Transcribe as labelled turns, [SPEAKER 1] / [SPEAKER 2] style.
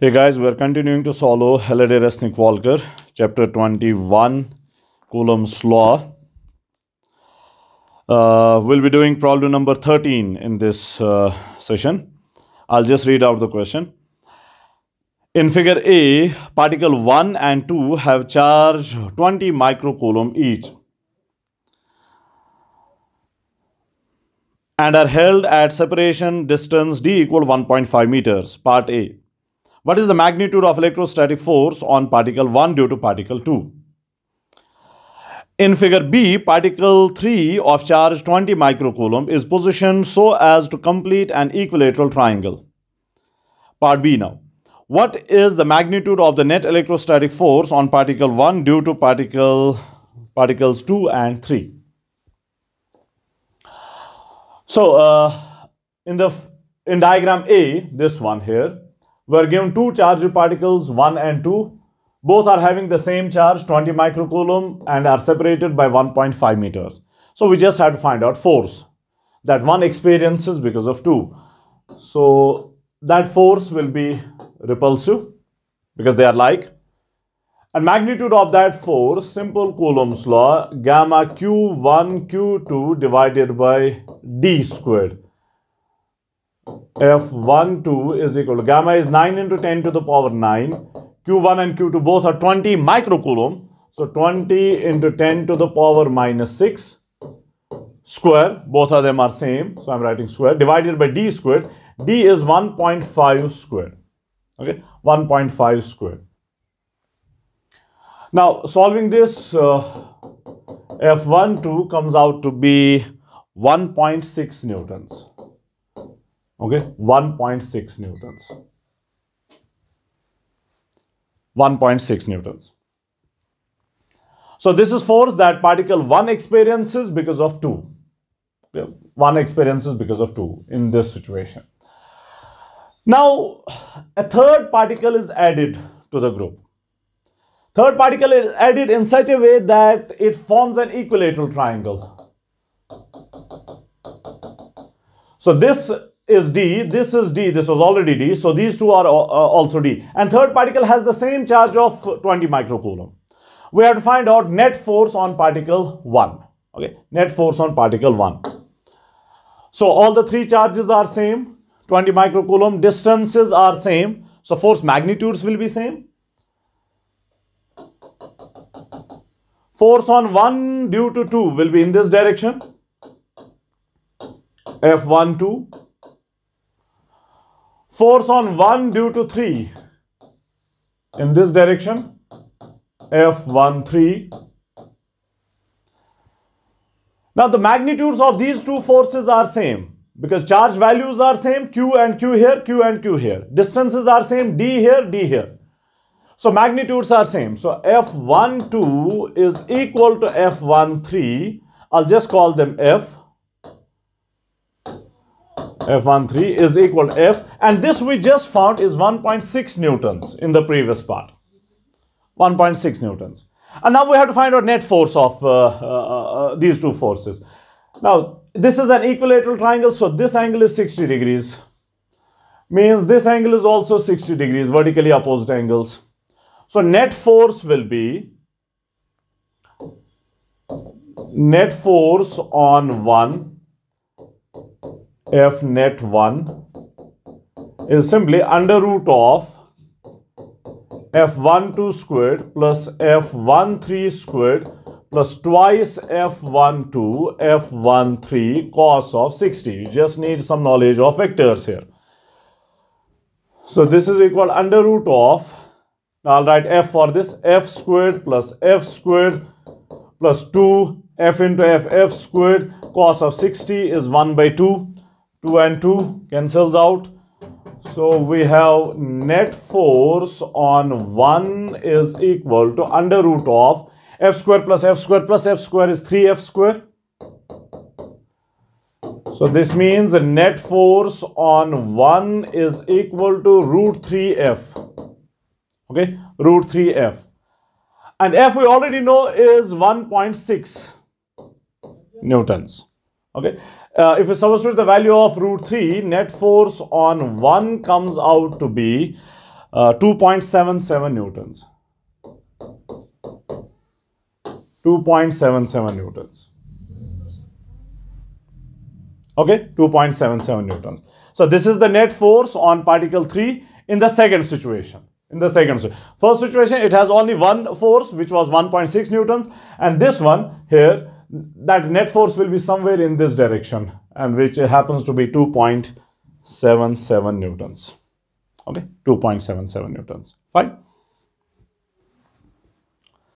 [SPEAKER 1] Hey guys, we're continuing to solve Halliday Resnick Walker, chapter 21, Coulomb's Law. Uh, we'll be doing problem number 13 in this uh, session. I'll just read out the question. In figure A, particle 1 and 2 have charge 20 microcoulomb each and are held at separation distance d equal 1.5 meters, part A. What is the magnitude of electrostatic force on particle 1 due to particle 2? In figure B, particle 3 of charge 20 microcoulomb is positioned so as to complete an equilateral triangle. Part B now. What is the magnitude of the net electrostatic force on particle 1 due to particle particles 2 and 3? So, uh, in the in diagram A, this one here, we're given two charged particles, 1 and 2. Both are having the same charge, 20 microcoulomb, and are separated by 1.5 meters. So, we just have to find out force that one experiences because of 2. So, that force will be repulsive because they are like. And magnitude of that force, simple Coulomb's law, gamma q1 q2 divided by d squared. F12 is equal to gamma is 9 into 10 to the power 9. Q1 and Q2 both are 20 microcoulomb. So 20 into 10 to the power minus 6 square. Both of them are same. So I'm writing square divided by d squared. d is 1.5 square. Okay, 1.5 square. Now solving this uh, F12 comes out to be 1.6 newtons okay? 1.6 newtons. 1.6 newtons. So this is force that particle 1 experiences because of 2 okay? 1 experiences because of 2 in this situation. Now a third particle is added to the group. Third particle is added in such a way that it forms an equilateral triangle. So this is D, this is D, this was already D, so these two are uh, also D. And third particle has the same charge of 20 microcoulomb. We have to find out net force on particle 1, okay, net force on particle 1. So all the three charges are same, 20 microcoulomb, distances are same, so force magnitudes will be same. Force on 1 due to 2 will be in this direction, F12 force on 1 due to 3 in this direction F13 now the magnitudes of these two forces are same because charge values are same q and q here q and q here. Distances are same d here d here. So magnitudes are same. So f12 is equal to f13 i'll just call them f F13 is equal to F and this we just found is 1.6 newtons in the previous part. 1.6 newtons. And now we have to find out net force of uh, uh, uh, these two forces. Now this is an equilateral triangle so this angle is 60 degrees. Means this angle is also 60 degrees vertically opposite angles. So net force will be net force on 1 f net 1 is simply under root of f12 squared plus f13 squared plus twice f12 f13 cos of 60 you just need some knowledge of vectors here. So this is equal under root of i'll write f for this f squared plus f squared plus 2 f into f f squared cos of 60 is 1 by 2 2 and 2 cancels out. So we have net force on 1 is equal to under root of f square plus f square plus f square is 3f square. So this means net force on 1 is equal to root 3f okay root 3f and f we already know is 1.6 newtons okay? Uh, if we substitute the value of root 3, net force on 1 comes out to be uh, 2.77 newtons. 2.77 newtons. Okay? 2.77 newtons. So this is the net force on particle 3 in the second situation. In the second first situation it has only one force which was 1.6 newtons and this one here that net force will be somewhere in this direction and which happens to be 2.77 newtons. Okay 2.77 newtons. Fine